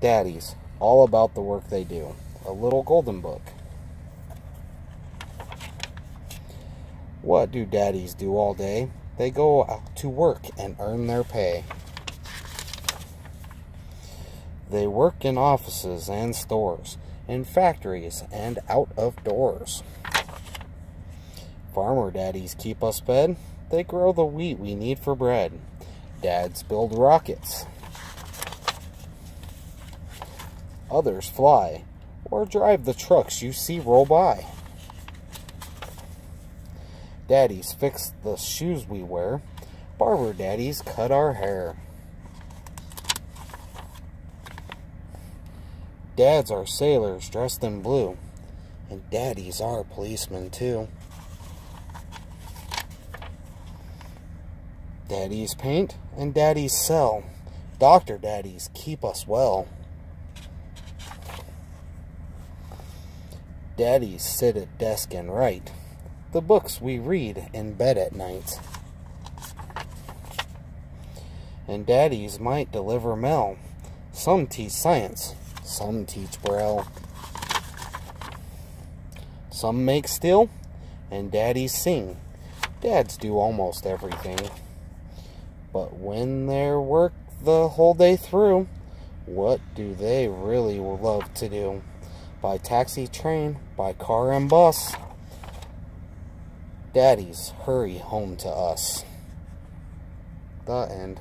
Daddies, all about the work they do. A little golden book. What do daddies do all day? They go out to work and earn their pay. They work in offices and stores, in factories and out of doors. Farmer daddies keep us fed. They grow the wheat we need for bread. Dads build rockets. Others fly or drive the trucks you see roll by. Daddies fix the shoes we wear. Barber daddies cut our hair. Dads are sailors dressed in blue. And daddies are policemen too. Daddies paint and daddies sell. Doctor daddies keep us well. Daddies sit at desk and write the books we read in bed at night. And daddies might deliver mail. Some teach science, some teach braille. Some make steel, and daddies sing. Dads do almost everything. But when they're work the whole day through, what do they really love to do? By taxi, train, by car and bus. Daddies, hurry home to us. The end.